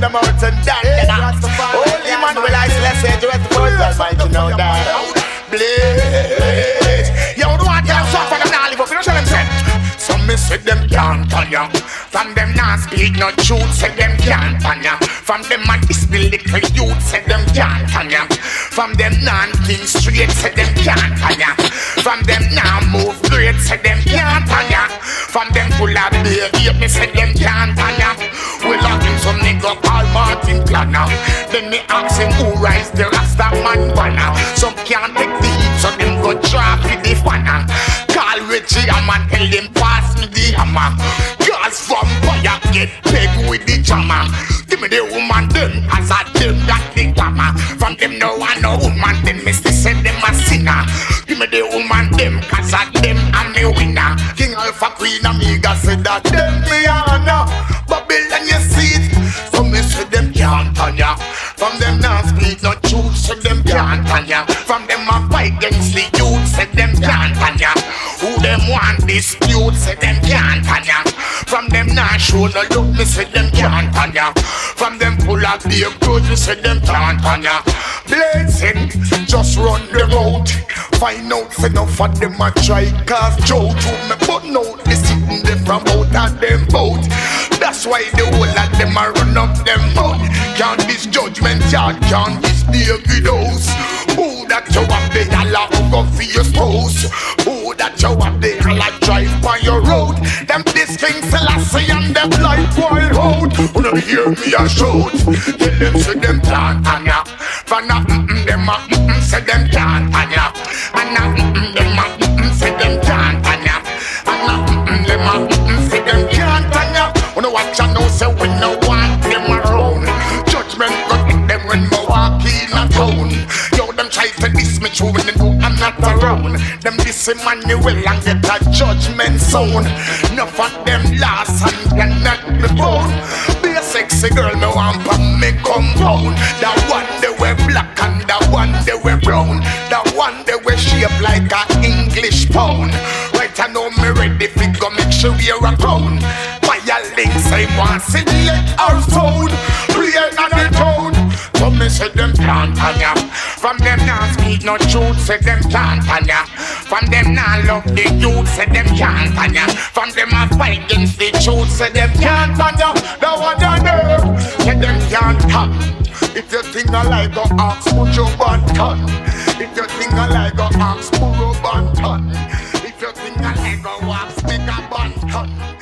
them out and done. Holy man, will I say, the rest of us, Almighty, know that. Blaze. Yo, do I tell suffer them now live up? You know what I'm saying? Some me say them can't turn ya. From them not speak no truth, say them can't turn ya. From them man is the little youth, say them can't turn ya. From them non think straight, say them can't turn ya. From them non move great, say them can't turn ya. From them full of beer, me say them can't turn ya. Some nigga called Martin Planner. Then me ask him who rise the Rasta man banner. Some can't take the heat, so them go drop with the fanner. Call Richie a man, tell him pass me the hammer. Girls from fire get pegged with the jammer. Give me the woman them, as I them got the glamour. From them no one no woman, then me still say them a sinner. Give me the woman them, cause I them I'm the winner. King Alpha Queen Omega said that them me can't ya. From them now speak no truth, say them can't turn ya. From them a fight against the youth, say them can't turn ya. Who them want dispute, say them can't turn ya. From them now show no look, me say them can't turn ya. From them pull up the grudge, me say them can't turn ya. Blazing, just run them out. Find out say no for them a try cause Joe to me, but no, they sitting there from out of them boat. That's why the whole of them a run up them mouth. Yard, can't this David house. Who that you have the dollar go for your spouse? Who that you have the dollar drive by your road? Them this King Selassie and them like wild out. Wanna hear me a shout? Tell them say them plant on ya. Me true when they know I'm not around. Them diss Emmanuel and get a judgment sound. Enough of them last and can not be born. Be a sexy girl, me want for me compound. The one they wear black and the one they wear brown. The one they wear shape like a English pound. Right, I know me ready fi go make sure we're a crown. Fire links, I want see the our sound. No truth, say them can't on ya. From them now love the youth, say them can't on ya. From them a fight against the truth, say them can't on ya. The one you know, say them can't come. If you think I like go ask, put your button. If you think I like go ask, put your button. If you think I like go ask, make a button.